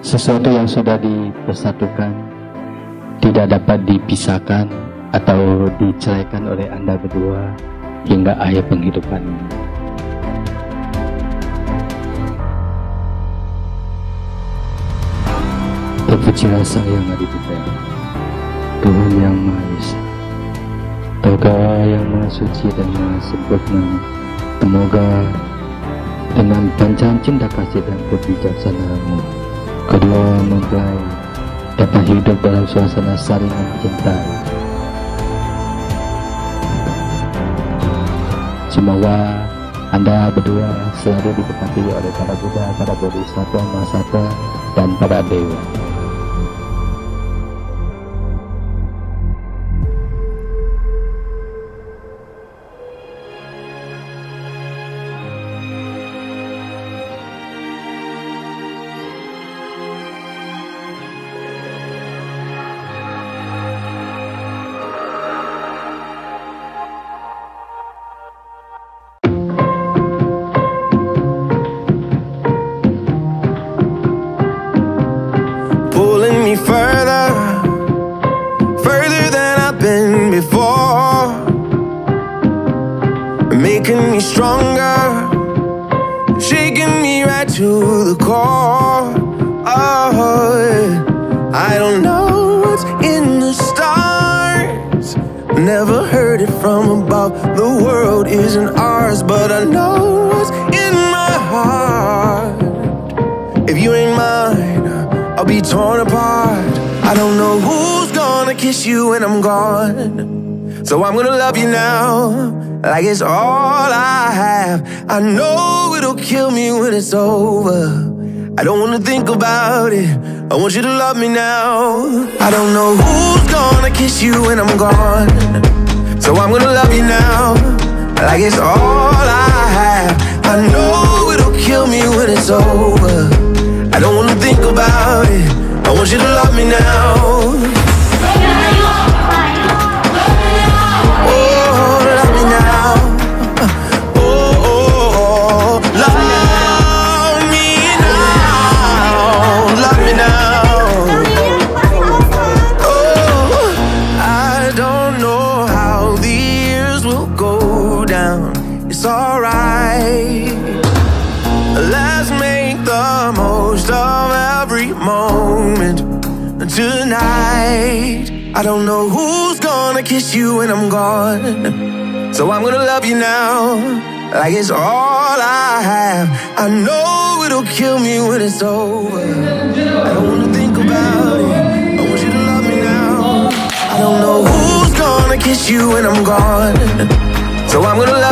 Sesuatu yang sudah dipersatukan tidak dapat dipisahkan atau diceraikan oleh Anda berdua hingga akhir penghidupan Terpujilah yang Yang di Dipuja, Tuhan Yang Maha Esa, Toga Yang Maha Suci dan Maha Sempurna, semoga dengan pancahan cinta kasih dan kebijaksanaanmu, kedua mempelai dapat hidup dalam suasana saling mencintai. Semoga anda berdua selalu diberkati oleh para Buddha, para Bodhisattva, Mahasattva, dan para Dewa. making me stronger, shaking me right to the core. Oh, I don't know what's in the stars. Never heard it from above. The world isn't ours, but I know what's in my heart. If you ain't mine, I'll be torn apart. I don't know who's gonna kiss you when I'm gone. So I'm gonna love you now like it's all I have. I know it'll kill me when it's over. I don't wanna think about it. I want you to love me now. I don't know who's gonna kiss you when I'm gone. So I'm gonna love you now. Like it's all I have. I know it'll kill me when it's over. I don't wanna think about it. I want you to love me now. it's alright Let's make the most of every moment Tonight I don't know who's gonna kiss you when I'm gone So I'm gonna love you now Like it's all I have I know it'll kill me when it's over I don't wanna think about it I want you to love me now I don't know who's gonna kiss you when I'm gone so I'm gonna love